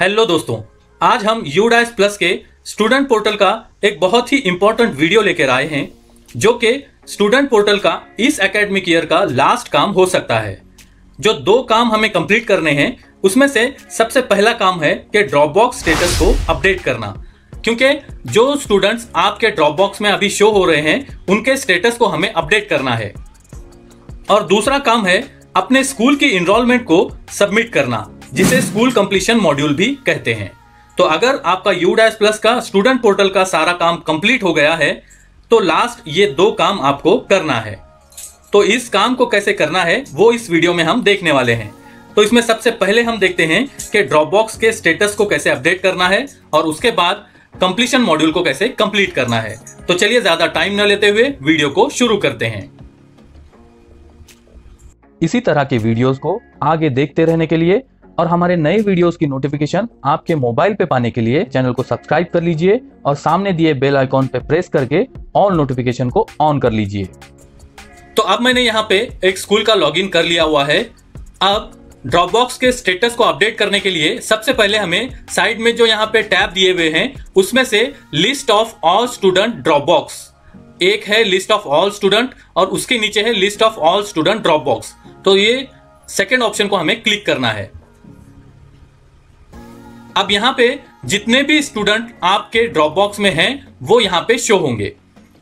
Hello दोस्तों, आज हम यू प्लस के स्टूडेंट पोर्टल का एक बहुत ही इंपॉर्टेंट वीडियो लेकर आए हैं, जो कि स्टूडेंट पोर्टल का इस एकेडमिक ईयर का लास्ट काम हो सकता है। जो दो काम हमें कंप्लीट करने हैं, उसमें से सबसे पहला काम है कि ड्रॉप बॉक्स स्टेटस को अपडेट करना। क्योंकि जो स्टूडेंट्स आपके ड्रॉप बॉक्स में अभी शो हो रहे हैं, उनके स्टेटस को हमें अपडेट करना है। और दूसरा काम है, अपने स्कूल की इनरोलमेंट को सबमिट करना। जिसे स्कूल कंप्लीशन मॉड्यूल भी कहते हैं। तो अगर आपका यू डैश प्लस का स्टूडेंट पोर्टल का सारा काम कंप्लीट हो गया है तो लास्ट ये दो काम आपको करना है। तो इस काम को कैसे करना है, वो इस वीडियो में हम देखने वाले हैं। तो इसमें सबसे पहले हम देखते हैं कि ड्रॉप बॉक्स के स्टेटस को कैसे अपडेट करना है और उसके बाद कंप्लीशन मॉड्यूल को कैसे कंप्लीट करना है। तो चलिए ज़्यादा टाइम न लेते हुए वीडियो को शुरू करते हैं। इसी तरह के वीडियोस को आगे देखते रहने के लिए और हमारे नए वीडियोस की नोटिफिकेशन आपके मोबाइल पे पाने के लिए चैनल को सब्सक्राइब कर लीजिए और सामने दिए बेल आइकॉन पे प्रेस करके ऑल नोटिफिकेशन को ऑन कर लीजिए। तो अब मैंने यहाँ पे एक स्कूल का लॉगिन कर लिया हुआ है। अब ड्रॉपबॉक्स के स्टेटस को अपडेट करने के लिए सबसे पहले हमें साइड में जो यहाँ पे टैब दिए हुए हैं, उसमें से list of all student dropbox एक है लिस्ट ऑफ़ ऑल स्टूडेंट और उसके नीचे है list of all student dropbox तो ये सेकेंड ऑप्शन को हमें क्लिक करना है। अब यहाँ पे जितने भी स्टूडेंट आपके ड्रॉप बॉक्स में हैं, वो यहाँ पे शो होंगे।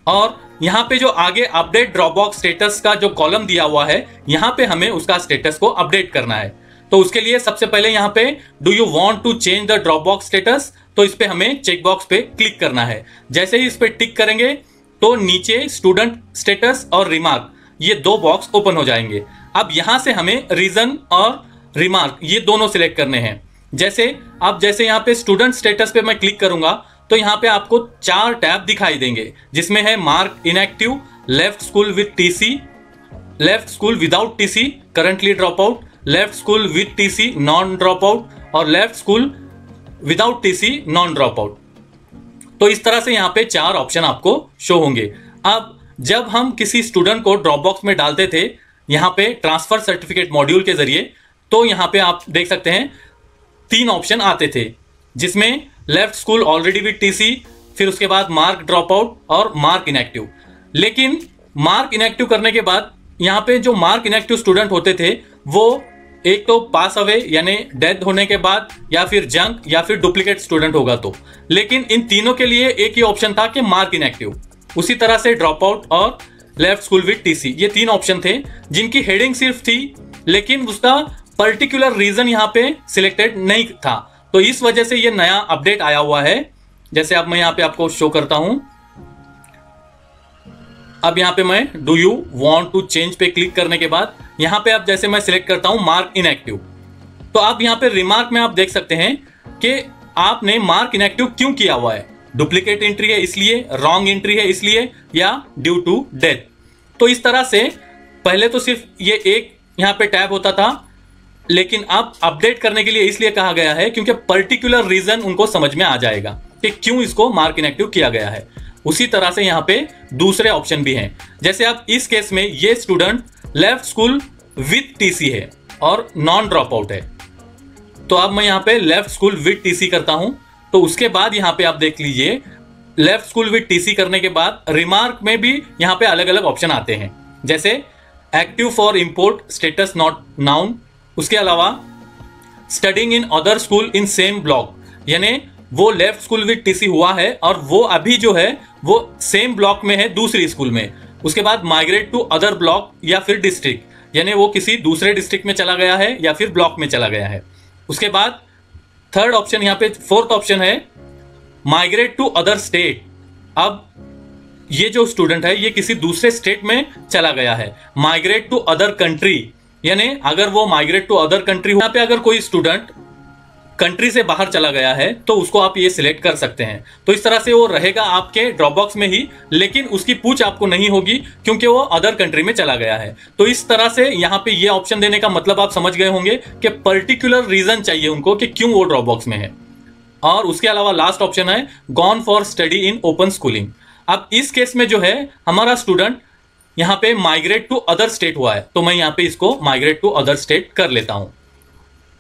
और यहाँ पे जो आगे अपडेट ड्रॉप बॉक्स स्टेटस का जो कॉलम दिया हुआ है, यहाँ पे हमें उसका स्टेटस को अपडेट करना है। तो उसके लिए सबसे पहले यहाँ पे do you want to change the drop box status तो इस पे हमें चेकबॉक्स पे क्लिक करना है। जैसे ही इस पे टिक करेंगे तो नीचे स्टूडेंट स्टेटस और रिमार्क ये दो बॉक्स ओपन हो जाएँगे। अब यहाँ से हमें रीजन और रिमार्क ये दोनों सिलेक्ट करने हैं। जैसे, आप जैसे यहाँ पे स्टूडेंट स्टेटस पे मैं क्लिक करूँगा तो यहाँ पे आपको चार टैब दिखाई देंगे, जिसमें है mark inactive left school with TC left school without TC currently drop out left school with TC non drop out और left school without TC non drop out तो इस तरह से यहाँ पे चार ऑप्शन आपको शो होंगे। अब, जब हम किसी स्टूडेंट को ड्रॉप बॉक्स में डालते थे, यहाँ पे ट्रांसफ़र सर्टिफिकेट मॉड्यूल के ज़रिए तो यहाँ पे आप देख सकते हैं तीन ऑप्शन आते थे, जिसमें left school already with TC फिर उसके बाद मार्क ड्रॉप आउट और मार्क इनएक्टिव लेकिन मार्क इनएक्टिव करने के बाद, यहाँ पे जो मार्क इनएक्टिव स्टूडेंट होते थे, वो एक तो पास अवे यानी डेथ होने के बाद, या फिर जंक या फिर डुप्लीकेट स्टूडेंट होगा तो. लेकिन इन तीनों के लिए एक ही ऑप्शन था कि मार्क इनएक्टिव उसी तरह से ड्रॉप आउट और लेफ़्ट स्कूल विथ टीसी ये तीन ऑप्शन थे, जिनकी हेडिंग सिर्फ़ थी, लेकिन उसका पर्टिकुलर रीजन यहाँ पे सिलेक्टेड नहीं था। तो इस वजह से ये नया अपडेट आया हुआ है। जैसे अब मैं यहाँ पे आपको शो करता हूँ। अब यहाँ पे मैं do you want to change पे क्लिक करने के बाद, यहाँ पे अब जैसे मैं सिलेक्ट करता हूँ मार्क इनएक्टिव तो आप यहाँ पे रिमार्क में आप देख सकते हैं कि आपने मार्क इनएक्टिव क्यों किया हुआ है? डुप्लीकेट एंट्री है इसलिए रॉन्ग एंट्री है इसलिए, या ड्यू टू डेथ तो इस तरह से, पहले तो सिर्फ़ ये एक यहाँ पे टैब होता था लेकिन अब अपडेट करने के लिए इसलिए कहा गया है क्योंकि पर्टिकुलर रीजन उनको समझ में आ जाएगा कि क्यों इसको मार्क इनएक्टिव किया गया है। उसी तरह से यहाँ पे दूसरे ऑप्शन भी हैं। जैसे आप इस केस में ये student left school with TC है और नॉन ड्रॉप आउट है। तो अब मैं यहाँ पे लेफ़्ट स्कूल विथ टीसी करता हूँ। तो उसके बाद यहाँ पे आप देख लीजिए लेफ़्ट स्कूल विथ टीसी करने के बाद रिमार्क में भी यहाँ पे अलग अलग ऑप्शन आते हैं। जैसे active for import status not known उसके अलावा studying in other school in same block यानी वो लेफ़्ट स्कूल विद टीसी हुआ है और वो अभी जो है, वो सेम ब्लॉक में है दूसरी स्कूल में। उसके बाद माइग्रेट टू अदर ब्लॉक या फिर डिस्ट्रिक्ट यानी वो किसी दूसरे डिस्ट्रिक्ट में चला गया है या फिर ब्लॉक में चला गया है। उसके बाद थर्ड ऑप्शन यहाँ पे फोर्थ ऑप्शन है माइग्रेट टू अदर स्टेट अब, ये जो स्टूडेंट है, ये किसी दूसरे स्टेट में चला गया है। माइग्रेट टू अदर कंट्री यानी अगर वो माइग्रेट टू अदर कंट्री यहाँ पे अगर कोई स्टूडेंट कंट्री से बाहर चला गया है तो उसको आप ये सिलेक्ट कर सकते हैं। तो इस तरह से वो रहेगा आपके ड्रॉप बॉक्स में ही, लेकिन उसकी पूछ आपको नहीं होगी, क्योंकि वो अदर कंट्री में चला गया है। तो इस तरह से यहाँ पे ये ऑप्शन देने का मतलब आप समझ गए होंगे कि पर्टिकुलर रीजन चाहिए उनको कि क्यों वो ड्रॉप बॉक्स में है। और उसके अलावा लास्ट ऑप्शन है gone for study in open schooling अब इस केस में जो है, हमारा स्टूडेंट यहाँ पे माइग्रेट टू अदर स्टेट हुआ है। तो मैं यहाँ पे इसको माइग्रेट टू अदर स्टेट कर लेता हूँ।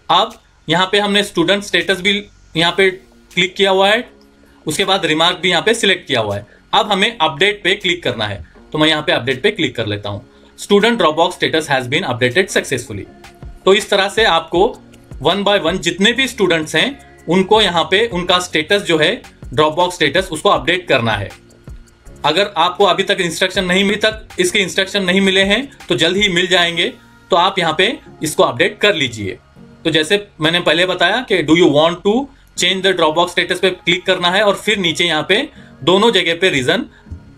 अब यहाँ पे हमने स्टूडेंट स्टेटस भी यहाँ पे क्लिक किया हुआ है। उसके बाद रिमार्क भी यहाँ पे सिलेक्ट किया हुआ है। अब हमें अपडेट पे क्लिक करना है। तो मैं यहाँ पे अपडेट पे क्लिक कर लेता हूँ। Student dropbox status has been updated successfully तो इस तरह से आपको वन बाय वन जितने भी स्टूडेंट्स हैं, उनको यहाँ पे उनका स्टेटस जो है ड्रॉपबॉक्स स्टेटस उसको अपडेट करना है। अगर आपको अभी तक इंस्ट्रक्शन नहीं मिली तक, इसके इंस्ट्रक्शन नहीं मिले हैं तो जल्द ही मिल जाएँगे तो आप यहाँ पे इसको अपडेट कर लीजिए। तो जैसे मैंने पहले बताया कि do you want to change the dropbox status पे क्लिक करना है, और फिर नीचे यहाँ पे दोनों जगह पे रीजन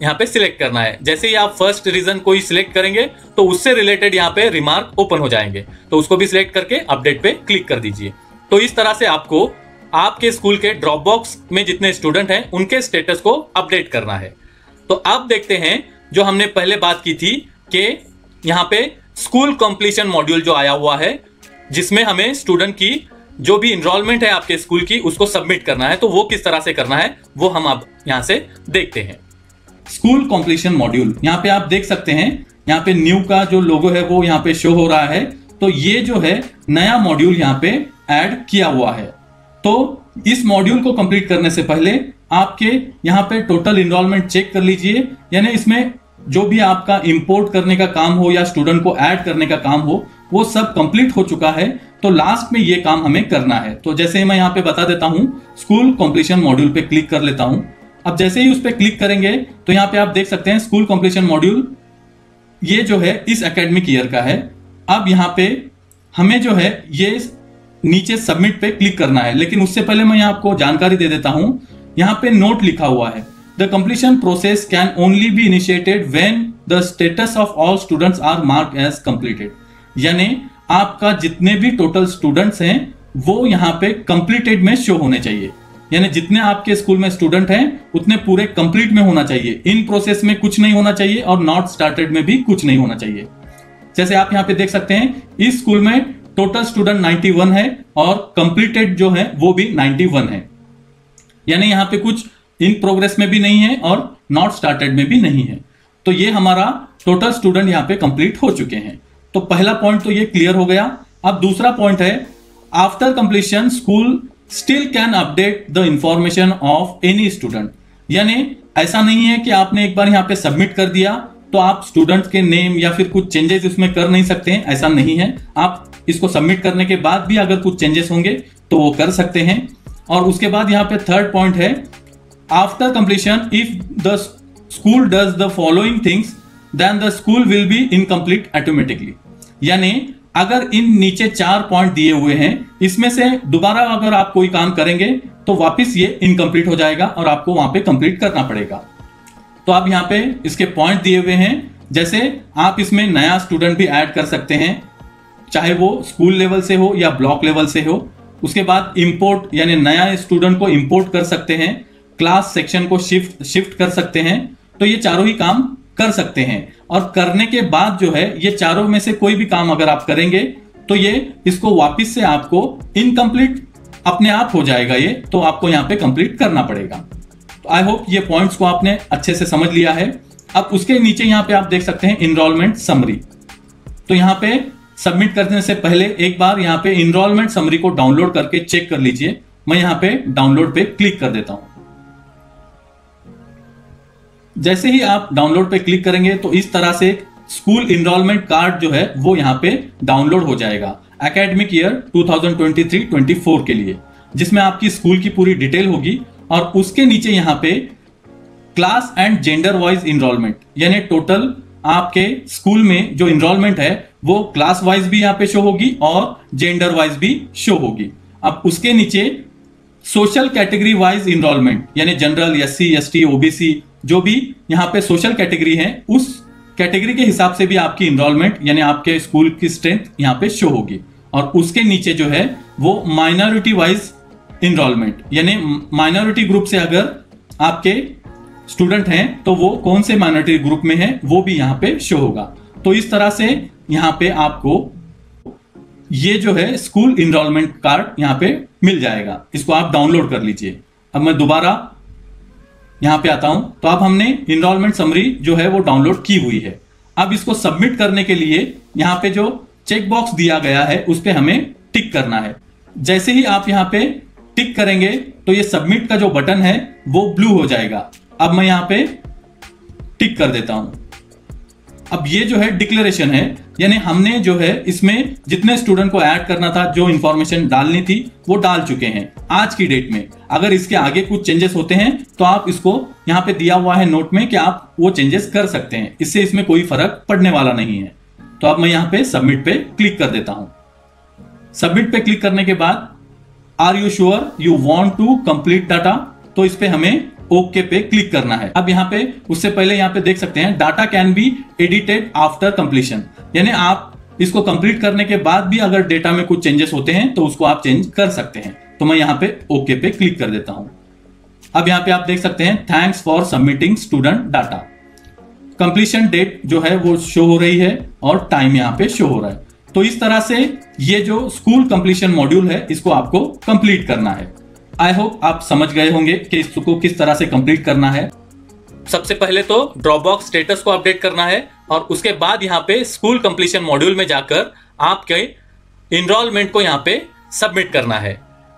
यहाँ पे सिलेक्ट करना है। जैसे ही आप फ़र्स्ट रीजन कोई सिलेक्ट करेंगे तो उससे रिलेटेड यहाँ पे रिमार्क ओपन हो जाएँगे। तो उसको भी सिलेक्ट करके अपडेट पे क्लिक कर दीजिए। तो इस तरह से आपको आपके स्कूल के ड्रॉप बॉक्स में जितने स्टूडेंट हैं, उनके स्टेटस को अपडेट करना है। तो अब देखते हैं जो हमने पहले बात की थी कि यहाँ पे स्कूल कंप्लीशन मॉड्यूल जो आया हुआ है, जिसमें हमें स्टूडेंट की जो भी इनरोलमेंट है आपके स्कूल की, उसको सबमिट करना है। तो वो किस तरह से करना है, वो हम अब यहाँ से देखते हैं। स्कूल कॉम्प्लीशन मॉड्यूल यहाँ पे आप देख सकते हैं, यहाँ पे न्यू का जो लोगो है, वो यहाँ पे शो हो रहा है। तो ये जो है, नया मॉड्यूल यहाँ पे ऐड किया हुआ है। तो इस मॉड्यूल को कंप्लीट करने से पहले आपके यहाँ पे टोटल इनरोलमेंट चेक कर लीजिए। यानी इसमें जो भी आपका इंपोर्ट करने का काम हो या स्टूडेंट को ऐड करने का काम हो, वो सब कंप्लीट हो चुका है। तो लास्ट में ये काम हमें करना है। तो जैसे मैं यहाँ पे बता देता हूँ स्कूल कॉम्प्लीशन मॉड्यूल पे क्लिक कर लेता हूँ। अब जैसे ही उस पर क्लिक करेंगे तो यहाँ पे आप देख सकते हैं स्कूल कॉम्प्लीशन मॉड्यूल ये जो है इस एकेडमिक ईयर का है। अब यहाँ पे हमें जो है ये नीचे सबमिट पे क्लिक करना है। लेकिन उससे पहले मैं आपको जानकारी दे देता हूँ यहाँ पे नोट लिखा हुआ है the completion process can only be initiated when the status of all students are mark as completed यानी आपका जितने भी टोटल स्टूडेंट्स हैं, वो यहाँ पे कंप्लीटेड में शो होने चाहिए। यानी जितने आपके स्कूल में स्टूडेंट हैं, उतने पूरे कंप्लीट में होना चाहिए। इन प्रोसेस में कुछ नहीं होना चाहिए और नॉट स्टार्टेड में भी कुछ नहीं होना चाहिए। जैसे आप यहाँ पे देख सकते हैं, इस स्कूल में टोटल स्टूडेंट 91 है और कंप्लीटेड जो है, वो भी 91 है। यानी यहाँ पे कुछ इन प्रोग्रेस में भी नहीं है और नॉट स्टार्टेड में भी नहीं है। तो ये हमारा टोटल स्टूडेंट यहाँ पे कंप्लीट हो चुके हैं। तो पहला पॉइंट तो ये क्लियर हो गया। अब दूसरा पॉइंट है after completion school still can update the information of any student यानी ऐसा नहीं है कि आपने एक बार यहाँ पे सबमिट कर दिया तो आप स्टूडेंट के नेम या फिर कुछ चेंजेस इसमें कर नहीं सकते हैं। ऐसा नहीं है। आप इसको सबमिट करने के बाद भी अगर कुछ चेंजेस होंगे तो वो कर सकते हैं। और उसके बाद यहाँ पे थर्ड पॉइंट है after completion if the school does the following things then the school will be incomplete automatically यानी, अगर इन नीचे चार पॉइंट दिए हुए हैं, इसमें से दोबारा अगर आप कोई काम करेंगे तो वापस ये इनकम्प्लीट हो जाएगा और आपको वहाँ पे कंप्लीट करना पड़ेगा। तो आप यहाँ पे इसके पॉइंट दिए हुए हैं, जैसे आप इसमें नया स्टूडेंट भी ऐड कर सकते हैं, चाहे वो स्कूल लेवल से हो या ब्लॉक लेवल से हो। उसके बाद इंपोर्ट यानी नया स्टूडेंट को इंपोर्ट कर सकते हैं क्लास सेक्शन को शिफ्ट शिफ्ट कर सकते हैं तो ये चारों ही काम कर सकते हैं। और करने के बाद जो है, ये चारों में से कोई भी काम अगर आप करेंगे तो ये इसको वापस से आपको इनकम्प्लीट अपने आप हो जाएगा ये तो आपको यहाँ पे कंप्लीट करना पड़ेगा। तो आई होप ये पॉइंट्स को आपने अच्छे से समझ लिया है। अब उसके नीचे यहाँ पे आप देख सकते हैं इनरोलमेंट समरी तो यहाँ पे सबमिट करने से पहले एक बार यहाँ पे इनरोलमेंट समरी को डाउनलोड करके चेक कर लीजिए। मैं यहाँ पे डाउनलोड पे क्लिक कर देता हूँ। जैसे ही आप डाउनलोड पे क्लिक करेंगे तो इस तरह से स्कूल इनरोलमेंट कार्ड जो है, वो यहाँ पे डाउनलोड हो जाएगा। एकेडमिक ईयर 2023-24 के लिए। जिसमें आपकी स्कूल की पूरी डिटेल होगी और उसके नीचे यहाँ पे class and gender wise enrolment यानी टोटल आपके स्कूल में जो इनरोलमेंट है वो क्लास वाइज भी यहाँ पे शो होगी और जेंडर वाइज भी शो होगी। अब उसके नीचे सोशल कैटेगरी वाइज इनरोलमेंट यानी general S C S T OBC जो भी यहाँ पे सोशल कैटेगरी है, उस कैटेगरी के हिसाब से भी आपकी इनरोलमेंट यानी आपके स्कूल की स्ट्रेंथ यहाँ पे शो होगी। और उसके नीचे जो है, वो माइनॉरिटी वाइज इनरोलमेंट यानी माइनॉरिटी ग्रुप से अगर आपके स्टूडेंट हैं तो वो कौन से माइनॉरिटी ग्रुप में है, वो भी यहाँ पे शो होगा। तो इस तरह से यहाँ पे आपको ये जो है स्कूल इनरोलमेंट कार्ड यहाँ पे मिल जाएगा। इसको आप डाउनलोड कर लीजिए। अब मैं दोबारा यहाँ पे आता हूँ। तो अब हमने इनरोलमेंट समरी जो है वो डाउनलोड की हुई है। अब इसको सबमिट करने के लिए यहाँ पे जो चेक बॉक्स दिया गया है, उस पर हमें टिक करना है। जैसे ही आप यहाँ पे टिक करेंगे तो ये सबमिट का जो बटन है, वो ब्लू हो जाएगा। अब मैं यहाँ पे टिक कर देता हूँ। अब ये जो है डिक्लेरेशन है यानी हमने जो है इसमें जितने स्टूडेंट को ऐड करना था, जो इंफॉर्मेशन डालनी थी, वो डाल चुके हैं आज की डेट में। अगर इसके आगे कुछ चेंजेस होते हैं तो आप इसको यहाँ पे दिया हुआ है नोट में कि आप वो चेंजेस कर सकते हैं। इससे इसमें कोई फ़र्क पड़ने वाला नहीं है। तो अब मैं यहाँ पे सबमिट पे क्लिक कर देता हूँ। सबमिट पे क्लिक करने के बाद are you sure you want to complete data तो इस पे हमें ओके पे क्लिक करना है। अब यहाँ पे, उससे पहले यहाँ पे देख सकते हैं data can be edited after completion यानी आप इसको कंप्लीट करने के बाद भी अगर डेटा में कुछ चेंजेस होते हैं तो उसको आप चेंज कर सकते हैं। तो मैं यहाँ पे ओके पे क्लिक कर देता हूँ। अब यहाँ पे आप देख सकते हैं thanks for submitting student data completion date जो है, वो शो हो रही है और टाइम यहाँ पे शो हो रहा है। तो इस तरह से ये जो स्कूल कंप्लीशन मॉड्यूल है, इसको आपको कंप्लीट करना है। आई होप आप समझ गए होंगे कि इसको किस तरह से कंप्लीट करना है। सबसे पहले तो ड्रॉपबॉक्स स्टेटस को अपडेट करना है और उसके बाद यहाँ पे स्कूल कंप्लीशन मॉड्यूल में जाकर आपके इनरोलमेंट को यहाँ पे सबमिट करना है।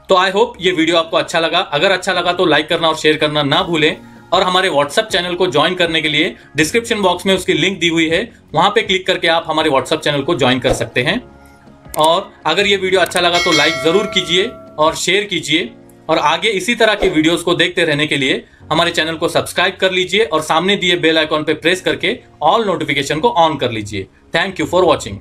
तो आई होप ये वीडियो आपको अच्छा लगा। अगर अच्छा लगा तो लाइक करना और शेयर करना ना भूलें। और हमारे व्हाट्सएप चैनल को ज्वाइन करने के लिए डिस्क्रिप्शन बॉक्स में उसकी लिंक दी हुई है। वहाँ पे क्लिक करके आप हमारे व्हाट्सएप चैनल को ज्वाइन कर सकते हैं। और अगर ये वीडियो अच्छा लगा तो लाइक ज़रूर कीजिए और शेयर कीजिए। और आगे इसी तरह के वीडियोस को देखते रहने के लिए हमारे चैनल को सब्सक्राइब कर लीजिए और सामने दिए बेल आइकॉन पर प्रेस करके ऑल नोटिफिकेशन को ऑन कर लीजिए। Thank you for watching